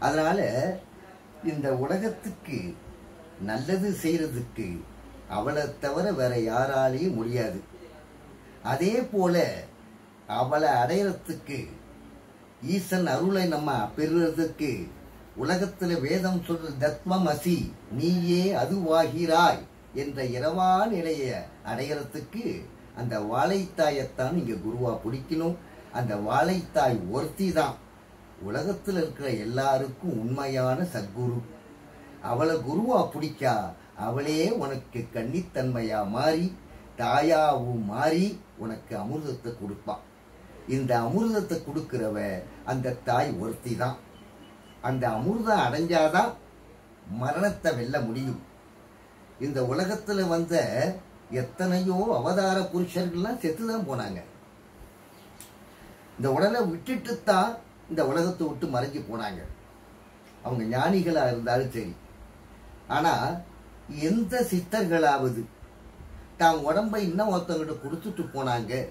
அதனால இந்த உலகத்துக்கு நல்லது செய்யறதுக்கு அவளை தவிர வேற யாராலையும் முடியாது. அதே போல அவளை அடையறதுக்கு ஈசன் அருளை நம்ம பெறுறதுக்கு உலகத்துல வேதம் சொல்ற தத்மமசி நீயே அதுவாகிறாய் என்ற இரவா நிலைய அடையறதுக்கு அந்த வாழைத்தாயத்தான் இங்கே குருவா பிடிக்கணும். அந்த வாழைத்தாய் ஒருத்தி தான் உலகத்தில் இருக்கிற எல்லாருக்கும் உண்மையான சத்குரு. அவளை குருவா பிடிக்கா அவளே உனக்கு கன்னித்தன்மையா மாறி தாயாவும் மாறி உனக்கு அமிர்தத்தை கொடுப்பா. இந்த அமிர்தத்தை கொடுக்கிறவ அந்த தாய் ஒருத்தி தான் அந்த அமிர்தம் அடைஞ்சாதான் மரணத்தை வெல்ல முடியும். இந்த உலகத்தில் வந்த எத்தனையோ அவதார புருஷர்கள்லாம் செத்துதான் போனாங்க. இந்த உடலை விட்டுட்டு தான் இந்த உலகத்தை விட்டு மறைஞ்சு போனாங்க. அவங்க ஞானிகளாக இருந்தாலும் சரி. ஆனால் எந்த சித்தர்களாவது தான் உடம்பை இன்னும் ஒருத்தவங்கிட்ட கொடுத்துட்டு போனாங்க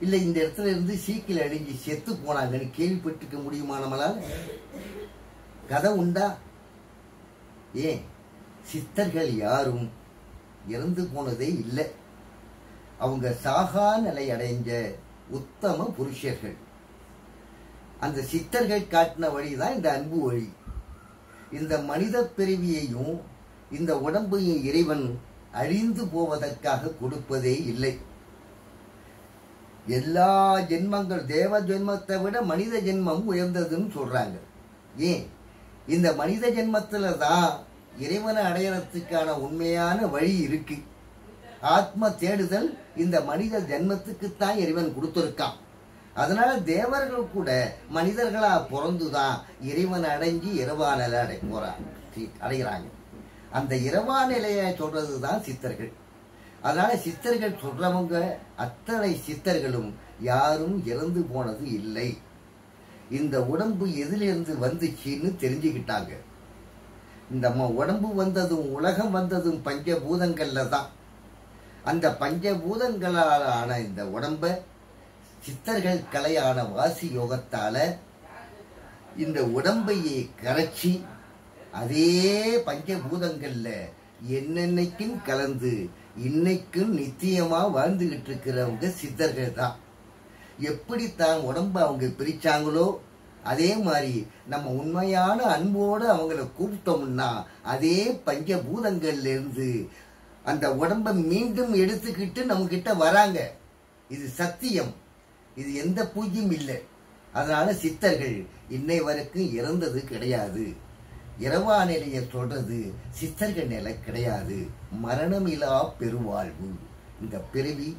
இல்லை இந்த இடத்துல இருந்து சீக்கில் அழிஞ்சு செத்து போனாங்கன்னு கேள்விப்பட்டிருக்க முடியுமா நம்மளால்? கதை உண்டா? ஏன்? சித்தர்கள் யாரும் இறந்து போனதே இல்லை. அவங்க சாகா நிலை அடைஞ்ச உத்தம புருஷர்கள். அந்த சித்தர்கள் காட்டின வழிதான் இந்த அன்பு வழி. இந்த மனித பிறவியையும் இந்த உடம்பையும் இறைவன் அழிந்து போவதற்காக கொடுப்பதே இல்லை. எல்லா ஜென்மங்கள் தேவ ஜென்மத்தை விட மனித ஜென்மம் உயர்ந்ததுன்னு சொல்றாங்க. ஏன்? இந்த மனித ஜென்மத்தில் தான் இறைவனை அடையறதுக்கான உண்மையான வழி இருக்கு. ஆத்ம தேடுதல் இந்த மனித ஜென்மத்துக்குத்தான் இறைவன் கொடுத்துருக்கான். அதனால தேவர்கள் கூட மனிதர்களா பிறந்துதான் இறைவன் அடைஞ்சு இரவா நிலை அடை போறாங்க சி- அடைகிறாங்க. அந்த இரவா நிலையை சொல்றதுதான் சித்தர்கள். அதனால சித்தர்கள் சொல்றவங்க அத்தனை சித்தர்களும் யாரும் இறந்து போனது இல்லை. இந்த உடம்பு எதிலிருந்து வந்துச்சுன்னு தெரிஞ்சுக்கிட்டாங்க. இந்த ம- உடம்பு வந்ததும் உலகம் வந்ததும் பஞ்சபூதங்கள்ல தான். அந்த பஞ்சபூதங்களால் ஆன இந்த உடம்பை சித்தர்கள் கலையான வாசி யோகத்தால இந்த உடம்பையே கரைச்சி அதே பஞ்சபூதங்கள்ல என்னென்னைக்கும் கலந்து இன்னைக்கும் நித்தியமா வாழ்ந்துகிட்டு இருக்கிறவங்க சித்தர்கள் தான். எப்படி தான் உடம்ப அவங்க பிரிச்சாங்களோ அதே மாதிரி நம்ம உண்மையான அன்போடு அவங்கள கூப்பிட்டோம்னா அதே பஞ்சபூதங்கள்ல இருந்து அந்த உடம்ப மீண்டும் எடுத்துக்கிட்டு நம்ம கிட்ட வராங்க. இது சத்தியம். இது எந்த பூஜ்யம் இல்லை. அதனால சித்தர்கள் இன்னை வரைக்கும் இறந்தது கிடையாது. இரவா நிலையை தொடர்றது சித்தர்கள் நிலை கிடையாது. மரணமிலா பெருவாழ்வு. இந்த பிறவி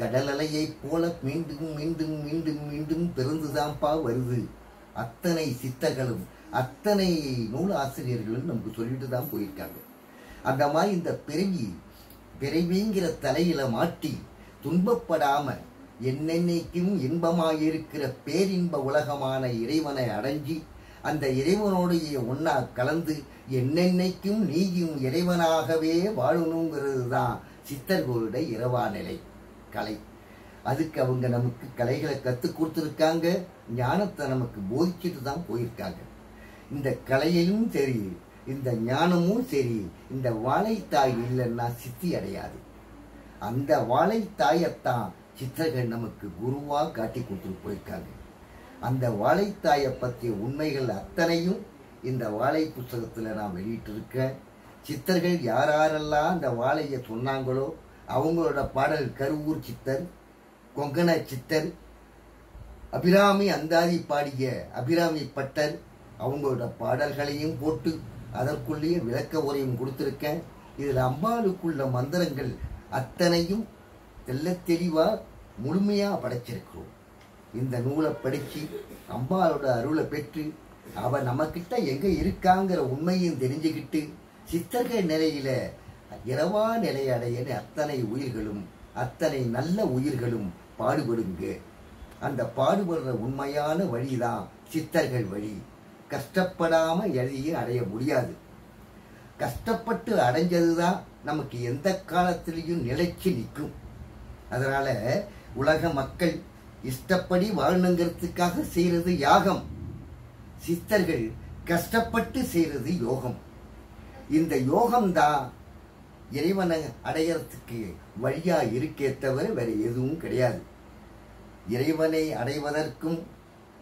கடலலையைப் போல மீண்டும் மீண்டும் மீண்டும் மீண்டும் பிறந்துதான்ப்பா வருது. அத்தனை சித்தர்களும் அத்தனை நூல் ஆசிரியர்களும் நமக்கு சொல்லிட்டு தான் போயிருக்காங்க. அந்த மாதிரி இந்த பிறவி பிறவிங்கிற தலையில மாட்டி துன்பப்படாமல் என்னென்னைக்கும் இன்பமாயிருக்கிற பேரின்ப உலகமான இறைவனை அடைஞ்சி அந்த இறைவனோடைய ஒன்னா கலந்து என்னென்னைக்கும் நீயும் இறைவனாகவே வாழணுங்கிறது தான் சித்தர்களுடைய இரவா நிலை கலை. அதுக்கு அவங்க நமக்கு கலைகளை கற்றுக் கொடுத்துருக்காங்க ஞானத்தை நமக்கு போதிச்சுட்டு தான் போயிருக்காங்க. இந்த கலையிலும் சரி இந்த ஞானமும் சரி இந்த வாழைத்தாய் இல்லைன்னா சித்தி அடையாது. அந்த வாழைத்தாயத்தான் சித்தர்கள் நமக்கு குருவாக காட்டி கொடுத்துட்டு போயிருக்காங்க. அந்த வாழைத்தாயை பற்றிய உண்மைகள் அத்தனையும் இந்த வாழை புஸ்தகத்தில் நான் வெளியிட்டிருக்கேன். சித்தர்கள் யார் யாரெல்லாம் அந்த வாழையை சொன்னாங்களோ அவங்களோட பாடல் கருவூர் சித்தர் கொங்கண சித்தர் அபிராமி அந்தாதி பாடிய அபிராமி பட்டர் அவங்களோட பாடல்களையும் போட்டு அதற்குள்ளேயே விளக்க உரையும் கொடுத்துருக்கேன். இதில் அம்பாளுக்குள்ள மந்திரங்கள் அத்தனையும் தெல்ல தெளிவா முழுமையா படைச்சிருக்கிறோம். இந்த நூலை படிச்சு அம்பாளோட அருளை பெற்று அவ நம்மக்கிட்ட எங்க இருக்காங்கிற உண்மையும் தெரிஞ்சுக்கிட்டு சித்தர்கள் நிலையில இரவா நிலையடையன்னு அத்தனை உயிர்களும் அத்தனை நல்ல உயிர்களும் பாடுபடுங்க. அந்த பாடுபடுற உண்மையான வழிதான் சித்தர்கள் வழி. கஷ்டப்படாம எதையும் அடைய முடியாது. கஷ்டப்பட்டு அடைஞ்சதுதான் நமக்கு எந்த காலத்திலையும் நிலைச்சு நிற்கும். அதனால உலக மக்கள் இஷ்டப்படி வாழணுங்கிறதுக்காக செய்யறது யாகம். சித்தர்கள் கஷ்டப்பட்டு செய்யறது யோகம். இந்த யோகம்தான் இறைவனை அடையறதுக்கு வழியா இருக்கே தவிர வேற எதுவும் கிடையாது. இறைவனை அடைவதற்கும்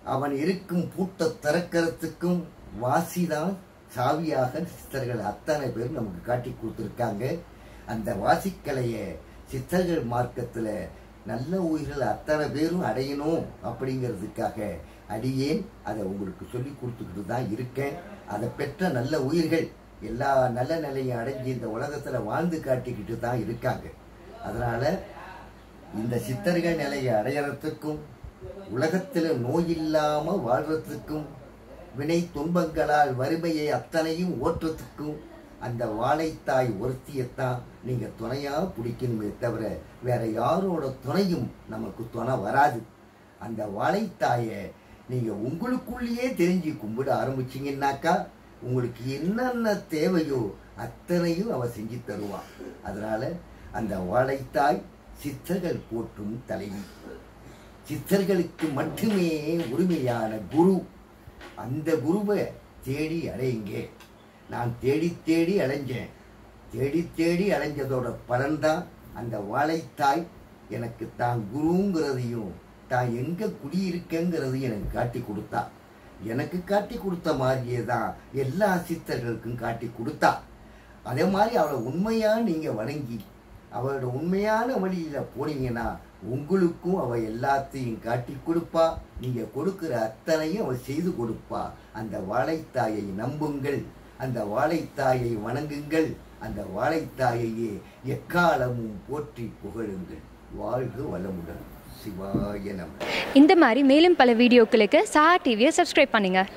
அவன் இருக்கும் பூட்டை திறக்கிறதுக்கும் வாசிதான் சாவியாக சித்தர்கள் அத்தனை பேர் நமக்கு காட்டி கொடுத்துருக்காங்க. அந்த வாசிக்கலையை சித்தர்கள் மார்க்கத்தில் நல்ல உயிர்கள் அத்தனை பேரும் அடையணும் அப்படிங்கிறதுக்காக அடியேன் அதை உங்களுக்கு சொல்லி கொடுத்துக்கிட்டு தான் இருக்கேன். அதை பெற்ற நல்ல உயிர்கள் எல்லா நல்ல நிலையும் அடைஞ்சு இந்த உலகத்தில் வாழ்ந்து காட்டிக்கிட்டு தான் இருக்காங்க. அதனால் இந்த சித்தர்கள் நிலையை அடையறதுக்கும் உலகத்தில் நோய் இல்லாமல் வாழ்கிறதுக்கும் வினை துன்பங்களால் வறுமையை அத்தனையும் ஓட்டுறதுக்கும் அந்த வாழைத்தாய் ஒருத்தியத்தான் நீங்கள் துணையாக பிடிக்கணுமே தவிர வேற யாரோட துணையும் நமக்கு துணை வராது. அந்த வாழைத்தாயை நீங்கள் உங்களுக்குள்ளேயே தெரிஞ்சு கும்பிட ஆரம்பிச்சீங்கன்னாக்கா உங்களுக்கு என்னென்ன தேவையோ அத்தனையும் அவ செஞ்சு தருவான். அதனால் அந்த வாழைத்தாய் சித்தர்கள் போற்றும் தலைவி. சித்தர்களுக்கு மட்டுமே உரிமையான குரு. அந்த குருவை தேடி அடையுங்க. நான் தேடி தேடி அலைஞ்சேன். தேடி தேடி அலைஞ்சதோட பலன்தான் அந்த வாழைத்தாய் எனக்கு தான் குருங்கிறதையும் தான் எங்கே குடியிருக்கேங்கிறதையும் எனக்கு காட்டி கொடுத்தா. எனக்கு காட்டி கொடுத்த மாதிரியே தான் எல்லா சித்தர்களுக்கும் காட்டி கொடுத்தா. அதே மாதிரி அவளை உண்மையாக நீங்கள் வணங்கி அவளோட உண்மையான வழியில் போனீங்கன்னா உங்களுக்கும் அவள் எல்லாத்தையும் காட்டி கொடுப்பா. நீங்கள் கொடுக்குற அத்தனையும் அவள் செய்து கொடுப்பா. அந்த வாழைத்தாயை நம்புங்கள். அந்த வாழைத்தாயை வணங்குங்கள். அந்த வாழைத்தாயையே எக்காலமும் போற்றி புகழுங்கள். வாழ்க வளமுடன். சிவாய நம. இந்த மாதிரி மேலும் பல வீடியோக்களுக்கு சார் டிவியை சப்ஸ்கிரைப் பண்ணுங்கள்